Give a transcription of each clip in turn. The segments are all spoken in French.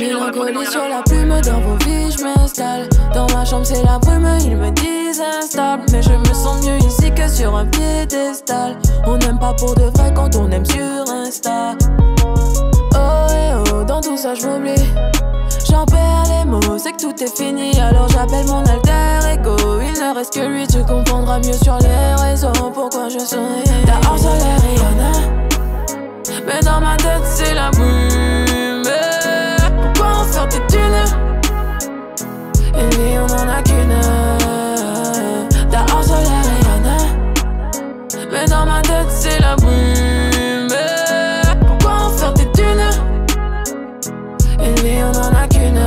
Mélancolie sur la plume dans vos vies, je m'installe. Dans ma chambre, c'est la brume, ils me disent instable. Mais je me sens mieux ici que sur un piédestal. On n'aime pas pour de vrai quand on aime sur Insta. Oh, eh oh, dans tout ça, je m'oublie. J'en perds les mots, c'est que tout est fini, alors j'appelle mon alter ego. Il ne reste que lui, tu comprendras mieux sur les raisons pourquoi je souris? Dehors, soleil Lui, on en a qu'une.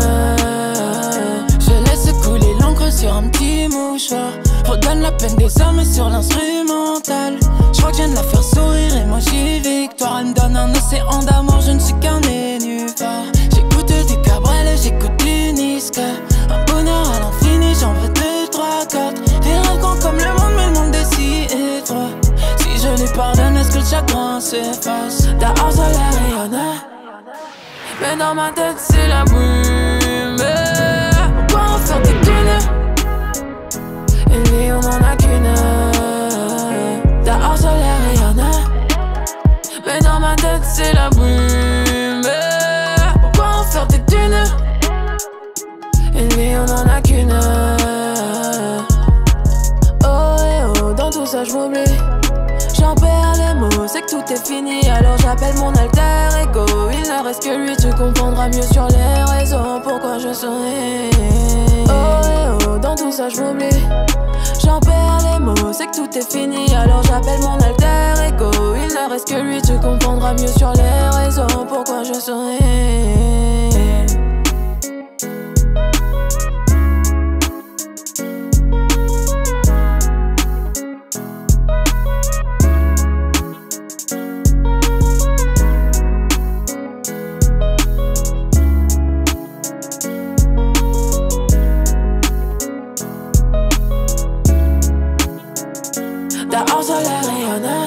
Je laisse couler l'encre sur un petit mouchoir. Redonne la peine des hommes sur l'instrumental. Je crois que je viens de la faire sourire et moi j'ai victoire. Elle me donne un océan d'amour, je ne suis qu'un nénuphar. J'écoute du Cabrel, j'écoute du Niska. Un bonheur à l'infini, j'en veux deux, trois, quatre. Des rêves grands comme le monde, mais le monde est si étroit. Si je lui pardonne, est-ce que le chagrin s'efface? Dehors, soleil. Mais dans ma tête, c'est la brume. Pourquoi en faire des thunes? Et lui, on en a qu'une. Dehors, soleil Rihanna. Mais dans ma tête, c'est la brume. Pourquoi en faire des thunes? Et lui, on en a qu'une. Oh, eh oh, dans tout ça, je m'oublie. J'en perds tout est fini, alors j'appelle mon alter ego. Il ne reste que lui, tu comprendras mieux sur les raisons pourquoi je souris. Oh, eh oh, dans tout ça, je m'oublie. J'en perds les mots, c'est que tout est fini, alors j'appelle mon alter ego. Il ne reste que lui, tu comprendras mieux sur les raisons pourquoi je souris. Dehors, soleil Rihanna.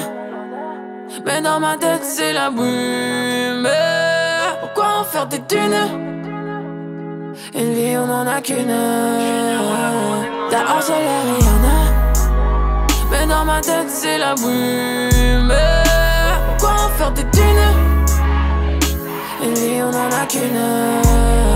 Mais dans ma tête, c'est la brume. Pourquoi en faire des thunes? Et lui, on en a qu'une. Dehors, soleil Rihanna. Mais dans ma tête, c'est la brume. Pourquoi en faire des thunes? Et lui, on en a qu'une.